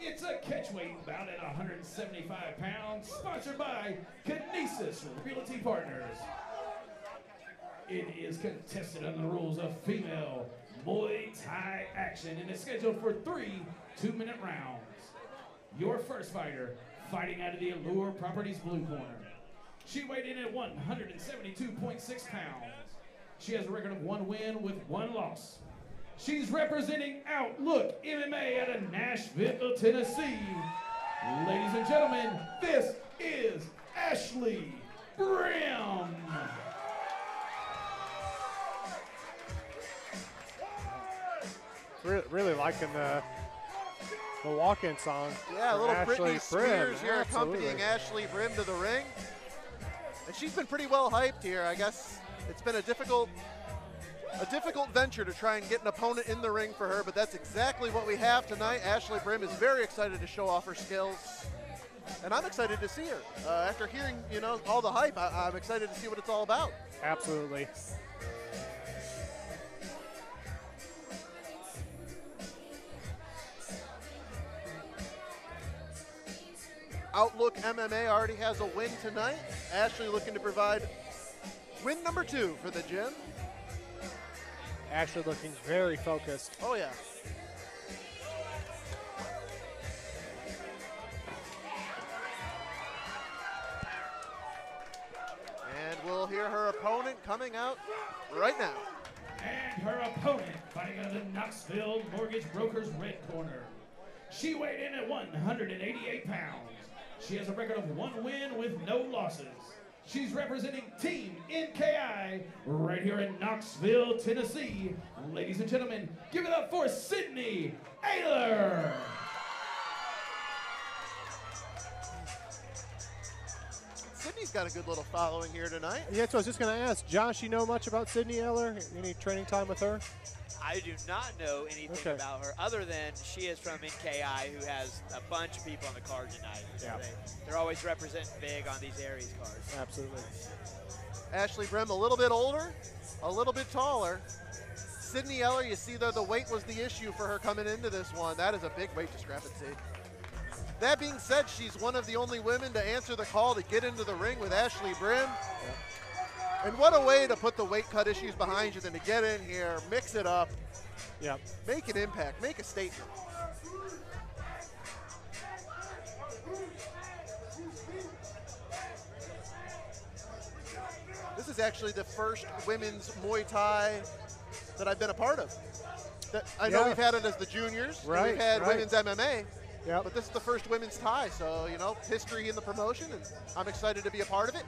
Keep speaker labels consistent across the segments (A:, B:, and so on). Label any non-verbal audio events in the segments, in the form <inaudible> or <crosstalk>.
A: It's a catchweight bout at 175 pounds, sponsored by Kinesis Realty Partners. It is contested under the rules of female Muay Thai action and is scheduled for three two-minute rounds. Your first fighter, fighting out of the Allure Properties blue corner. She weighed in at 172.6 pounds. She has a record of one win with one loss. She's representing Outlook MMA out of Nashville, Tennessee. Ladies and gentlemen, this is Ashley Brimm.
B: Really, really liking the the walk-in song.
C: Yeah, a little
B: Ashley
C: Britney
B: Brimm.
C: Spears here
B: Absolutely.
C: accompanying Ashley Brimm to the ring. And she's been pretty well hyped here. I guess it's been a difficult a difficult venture to try and get an opponent in the ring for her, but that's exactly what we have tonight. Ashley Brimm is very excited to show off her skills. And I'm excited to see her. Uh, after hearing, you know, all the hype, I, I'm excited to see what it's all about.
B: Absolutely.
C: Outlook MMA already has a win tonight. Ashley looking to provide win number two for the gym.
B: Ashley looking very focused.
C: Oh, yeah. And we'll hear her opponent coming out right now.
A: And her opponent, fighting out of the Knoxville Mortgage Brokers red corner. She weighed in at 188 pounds. She has a record of one win with no losses. She's representing Team NKI right here in Knoxville, Tennessee. Ladies and gentlemen, give it up for Sydney Ehler.
C: Sydney's got a good little following here tonight.
B: Yeah, so I was just going to ask, Josh, you know much about Sydney Ehler? Any training time with her?
D: I do not know anything
B: Okay.
D: about her other than she is from NKI, who has a bunch of people on the card tonight. So
B: Yeah.
D: They, are always representing big on these Aries cards.
B: Absolutely.
C: Ashley Brimm a little bit older, a little bit taller. Sydney Ehler, you see though the weight was the issue for her coming into this one. That is a big weight discrepancy. That being said, she's one of the only women to answer the call to get into the ring with Ashley Brimm. And what a way to put the weight cut issues behind you than to get in here, mix it up,
B: Yep.
C: make an impact, make a statement. This is actually the first women's Muay Thai that I've been a part of. That I know
B: Yeah.
C: we've had it as the juniors,
B: Right,
C: we've had
B: right.
C: women's MMA,
B: Yep.
C: but this is the first women's Thai, So you know, history in the promotion, and I'm excited to be a part of it.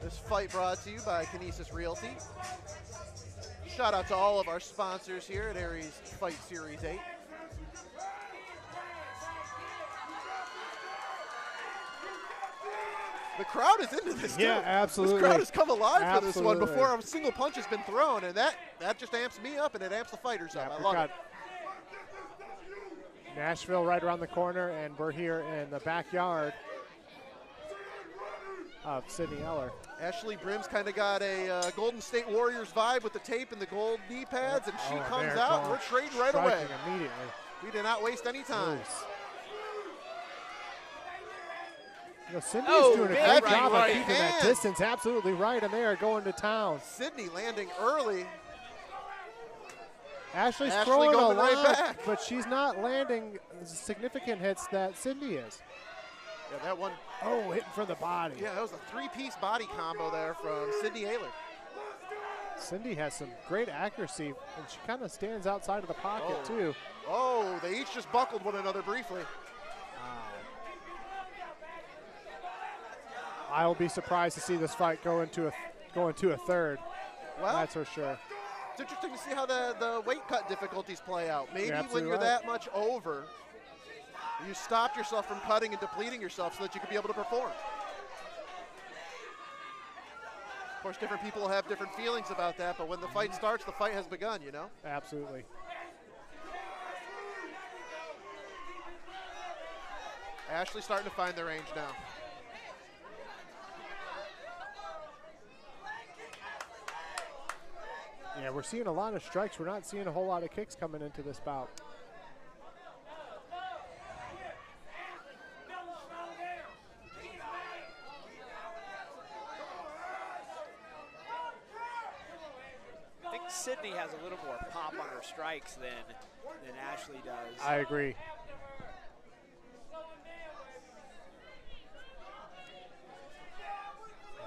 C: This fight brought to you by Kinesis Realty. Shout out to all of our sponsors here at Aries Fight Series 8. The crowd is into this too.
B: Yeah, absolutely.
C: This crowd has come alive for this one before a single punch has been thrown, and that that just amps me up and it amps the fighters up. I love it.
B: Nashville right around the corner, and we're here in the backyard of Sydney Ehler.
C: Ashley Brimm's kind of got a uh, Golden State Warriors vibe with the tape and the gold knee pads, and she
B: Oh,
C: comes out. We're trading right away.
B: immediately.
C: We did not waste any time.
B: Nice. You know, Cindy's
D: Oh,
B: doing a great
D: right
B: job of
C: right
B: keeping that distance absolutely right, and they are going to town.
C: Sydney landing early.
B: Ashley's
C: Ashley
B: throwing a
C: going right
B: lot,
C: back.
B: but she's not landing significant hits that Cindy is.
C: Yeah, that one.
B: Oh, hitting for the body.
C: Yeah, that was a three-piece body combo there from Sydney Ehler.
B: Cindy has some great accuracy, and she kind of stands outside of the pocket,
C: Oh.
B: too.
C: Oh, they each just buckled one another briefly.
B: I will be surprised to see this fight go into a go into a third.
C: Well,
B: That's for sure.
C: it's interesting to see how the, the weight cut difficulties play out. Maybe when you're
B: right.
C: that much over, you stopped yourself from cutting and depleting yourself so that you could be able to perform. Of course, different people have different feelings about that, but when the fight mm-hmm. starts, the fight has begun, you know?
B: Absolutely.
C: Ashley starting to find the range now.
B: Yeah, we're seeing a lot of strikes. We're not seeing a whole lot of kicks coming into this bout.
D: I think Sydney has a little more pop on her strikes than, than Ashley does.
B: I agree.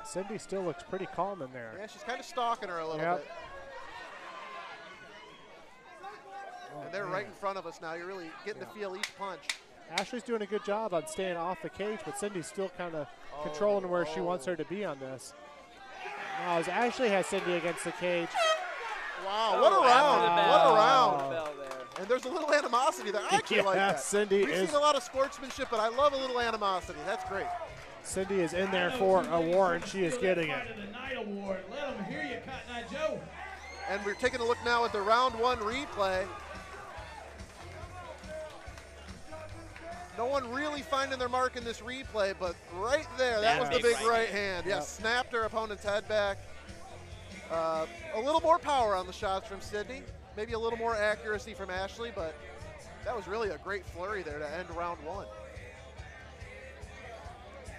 B: Cindy still looks pretty calm in there.
C: Yeah, she's kind of stalking her a little
B: yep.
C: bit. Right in front of us now. You're really getting to feel each punch.
B: Ashley's doing a good job on staying off the cage, but Cindy's still kind of controlling where she wants her to be on this. Now, as Ashley has Cindy against the cage,
C: Wow, oh, what a
D: Oh,
C: round!
D: after
C: What a round!
D: After the bell there.
C: And there's a little animosity there. I <laughs> actually
B: Yeah,
C: like that.
B: Cindy
C: We've
B: is-
C: seen a lot of sportsmanship, but I love a little animosity. That's great.
B: Cindy is in there for a war, and she is getting it.
A: night award. Let them hear you, Cotton Eye Joe.
C: And we're taking a look now at the round one replay. No one really finding their mark in this replay, but right there, that
D: That
C: was the
D: big
C: big
D: right
C: right hand. Yes,
B: Yep.
C: snapped her opponent's head back. Uh, a little more power on the shots from Sydney. Maybe a little more accuracy from Ashley, but that was really a great flurry there to end round one.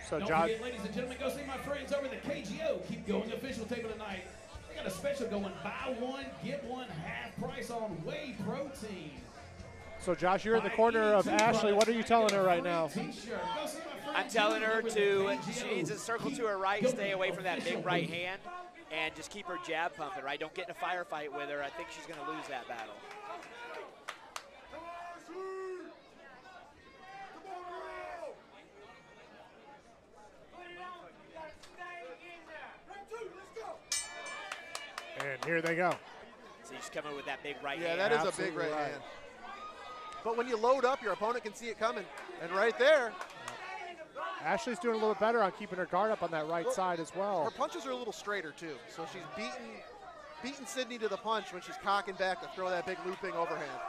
B: So,
A: Don't
B: John,
A: forget, ladies and gentlemen, go see my friends over at the KGO. Keep going official table tonight. They got a special going: buy one, get one half price on whey protein.
B: So Josh, you're in the corner of Ashley. What are you telling her right now?
A: T-shirt. Go see my friend
D: I'm telling her to she needs to circle to her right, stay away from that big right hand, and just keep her jab pumping. Right, don't get in a firefight with her. I think she's going to lose that battle.
B: And here they go.
D: So she's coming with that big right hand.
C: Yeah,
D: hand.
C: that is a big right,
B: right.
C: hand. But when you load up, your opponent can see it coming. And right there,
B: Ashley's doing a little better on keeping her guard up on that right
C: Well,
B: side as well.
C: her punches are a little straighter too. So she's beaten beating Sydney to the punch when she's cocking back to throw that big looping overhand.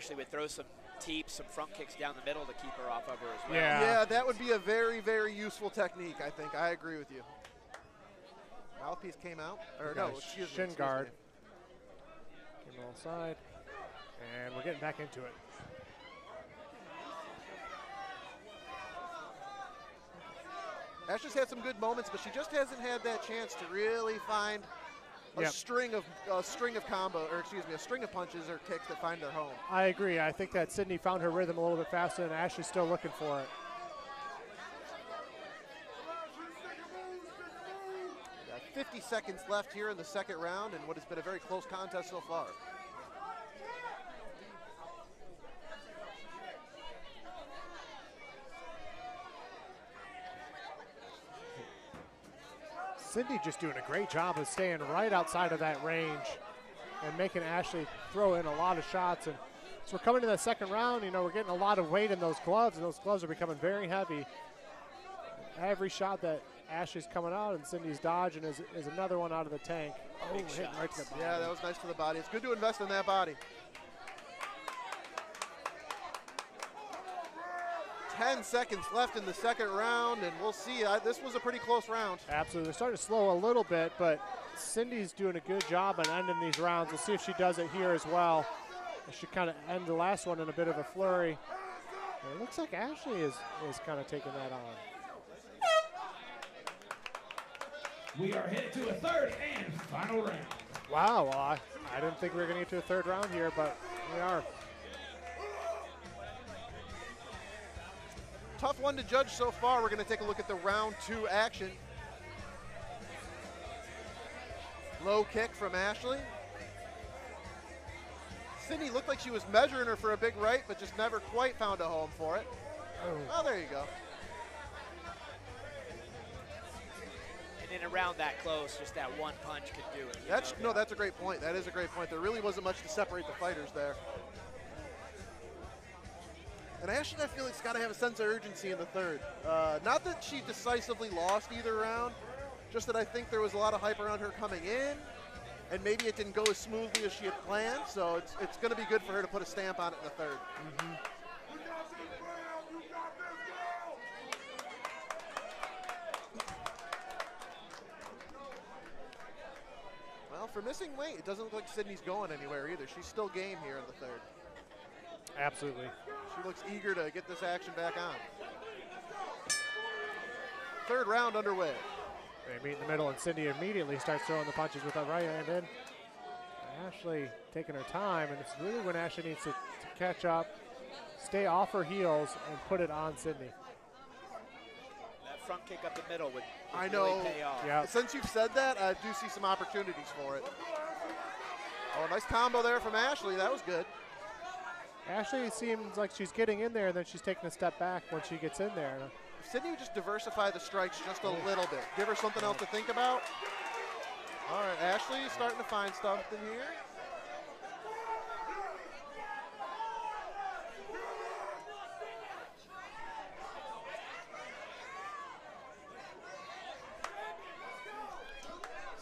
D: Ashley would throw some teeps, some front kicks down the middle to keep her off of her as well.
B: Yeah.
C: Yeah, that would be a very, very useful technique, I think. I agree with you. Mouthpiece came out. Or no,
B: Okay,
C: excuse me.
B: shin
C: excuse
B: guard.
C: me.
B: Give her a little side. And we're getting back into it.
C: Ashley's had some good moments, but she just hasn't had that chance to really find a
B: Yep.
C: string of a string of combo, or excuse me, a string of punches or kicks that find their home.
B: I agree. I think that Sydney found her rhythm a little bit faster, and Ashley's still looking for it.
C: Got 50 seconds left here in the second round, and what has been a very close contest so far.
B: Cindy just doing a great job of staying right outside of that range and making Ashley throw in a lot of shots. And so we're coming to the second round, you know, we're getting a lot of weight in those gloves, and those gloves are becoming very heavy. Every shot that Ashley's coming out and Cindy's dodging is, is another one out of the tank. Oh, hitting right to the body.
C: Yeah, that was nice to the body. It's good to invest in that body. 10 seconds left in the second round, and we'll see. I, this was a pretty close round.
B: Absolutely. They're starting to slow a little bit, but Cindy's doing a good job on ending these rounds. We'll see if she does it here as well. She kind of end the last one in a bit of a flurry. And it looks like Ashley is, is kind of taking that on.
A: We are headed to a third and final round.
B: Wow, well, I, I didn't think we were going to get to a third round here, but we are.
C: Tough one to judge so far. We're going to take a look at the round two action. Low kick from Ashley. Sydney looked like she was measuring her for a big right, but just never quite found a home for it. Oh, oh there you go.
D: And in a round that close, just that one punch could do it.
C: That's
D: know?
C: no, that's a great point. That is a great point. There really wasn't much to separate the fighters there. And Ashley, I feel like, has got to have a sense of urgency in the third. Uh, not that she decisively lost either round, just that I think there was a lot of hype around her coming in, and maybe it didn't go as smoothly as she had planned. So it's it's going to be good for her to put a stamp on it in the third. Well, for missing weight, it doesn't look like Sydney's going anywhere either. She's still game here in the third.
B: Absolutely.
C: She looks eager to get this action back on. Third round underway.
B: They meet in the middle, and Cindy immediately starts throwing the punches with that right hand in. Ashley taking her time, and it's really when Ashley needs to, to catch up, stay off her heels, and put it on Sydney.
D: That front kick up the middle would, would
C: I
D: really
C: know.
D: pay off.
B: Yeah.
C: Since you've said that, I do see some opportunities for it. Oh, nice combo there from Ashley. That was good.
B: Ashley seems like she's getting in there, and then she's taking a step back when she gets in there.
C: If Sydney would just diversify the strikes just a little bit, give her something else to think about. All right, Ashley is starting to find something here.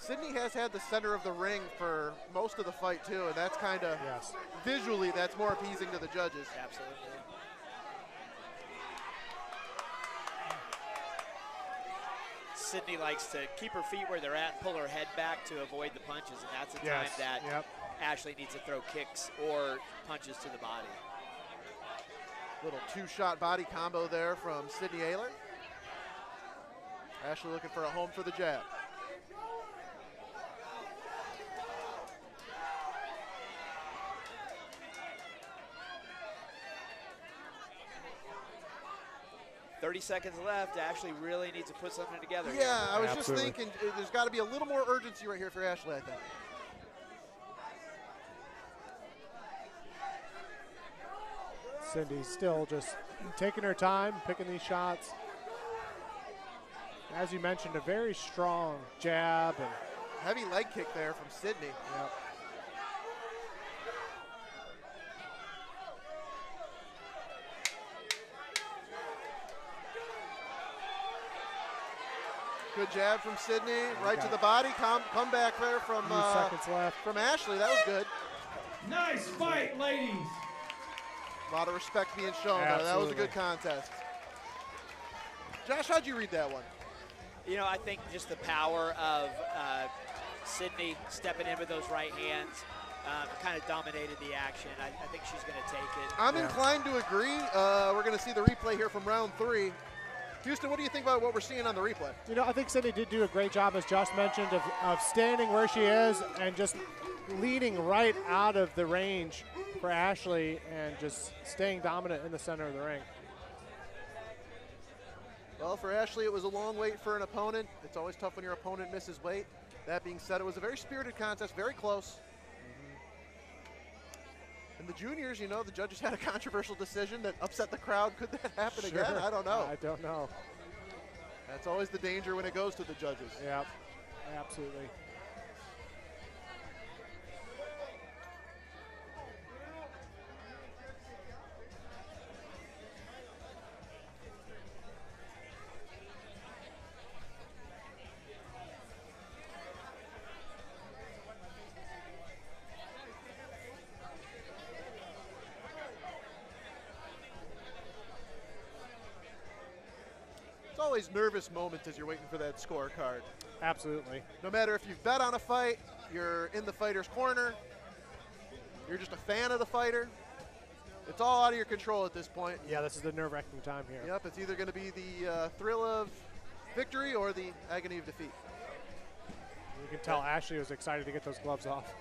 C: Sydney has had the center of the ring for most of the fight too, and that's kind of
B: Yes.
C: visually that's more appeasing to the judges.
D: Absolutely. Sydney likes to keep her feet where they're at, pull her head back to avoid the punches, and that's the
B: Yes.
D: time that
B: Yep.
D: Ashley needs to throw kicks or punches to the body.
C: Little two-shot body combo there from Sydney Ehler. Ashley looking for a home for the jab.
D: Thirty seconds left. Ashley really needs to put something together. here.
C: Yeah, I was
B: Absolutely.
C: just thinking uh, there's got to be a little more urgency right here for Ashley, I think.
B: Cindy's still just taking her time, picking these shots. As you mentioned, a very strong jab, and
C: Heavy leg kick there from Sydney.
B: yep.
C: Good jab from Sydney, right to the body. Com- come back there from uh,
B: seconds left.
C: from Ashley. That was good.
A: Nice fight, ladies.
C: A lot of respect being shown there. That was a good contest. Josh, how'd you read that one?
D: You know, I think just the power of uh, Sydney stepping in with those right hands um, kind of dominated the action. I, I think she's going to take it.
C: I'm
B: Yeah.
C: inclined to agree. Uh, we're going to see the replay here from round three. Houston, what do you think about what we're seeing on the replay?
B: You know, I think Cindy did do a great job, as Josh mentioned, of, of standing where she is and just leading right out of the range for Ashley and just staying dominant in the center of the ring.
C: Well, for Ashley, it was a long wait for an opponent. It's always tough when your opponent misses weight. That being said, it was a very spirited contest, very close. The juniors, you know, the judges had a controversial decision that upset the crowd. Could that happen again? I don't know.
B: I don't know.
C: That's always the danger when it goes to the judges.
B: Yep, absolutely.
C: Always nervous moments as you're waiting for that scorecard.
B: Absolutely.
C: No matter if you've bet on a fight, you're in the fighter's corner, you're just a fan of the fighter. It's all out of your control at this point.
B: Yeah, this is the nerve-wracking time here.
C: Yep, it's either going to be the uh, thrill of victory or the agony of defeat.
B: You can tell Ashley was excited to get those gloves off.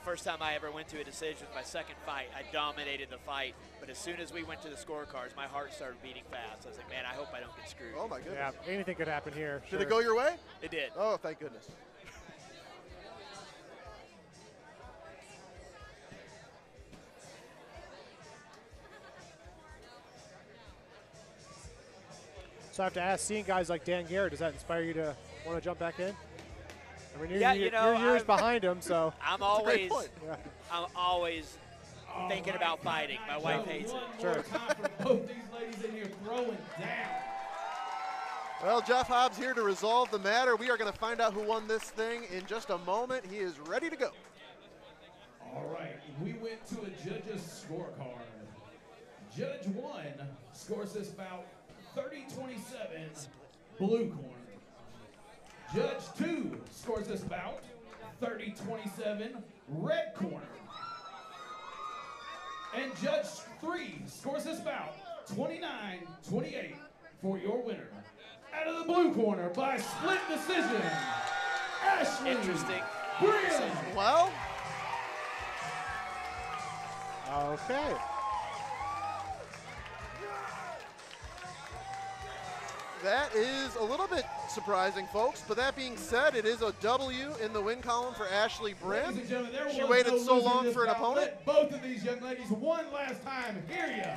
D: The first time I ever went to a decision was my second fight. I dominated the fight, but as soon as we went to the scorecards, my heart started beating fast. I was like, man, I hope I don't get screwed.
C: Oh my goodness.
B: Yeah, anything could happen here.
C: Did it go your way?
D: It did.
C: Oh, thank goodness.
B: So I have to ask, seeing guys like Dan Garrett, does that inspire you to want to jump back in? I mean, you're,
D: Yeah,
B: you're,
D: know,
B: you're years
D: I'm-
B: behind him, so <laughs>
D: I'm
C: That's great
D: always,
C: point.
B: yeah. <laughs>
D: I'm always
A: All
D: Thinking about fighting. My wife hates it.
A: one
B: Sure.
A: time for both these ladies in here throwing down.
C: Well, Jeff Hobbs here to resolve the matter. We are going to find out who won this thing in just a moment. He is ready to go.
A: All right, we went to a judge's scorecard. Judge one scores this bout 30-27, blue corner. Judge two scores this bout 30-27, red corner. And Judge 3 scores this bout 29-28 for your winner. Out of the blue corner by split decision, Ashley
D: Interesting.
A: Brimm.
C: Well,
B: Okay.
C: That is a little bit surprising, folks. But that being said, it is a W in the win column for Ashley
A: Ladies
C: Brimm.
A: and gentlemen, there
C: She waited
A: no
C: so long for an opponent.
A: Both of these young ladies one last time hear ya.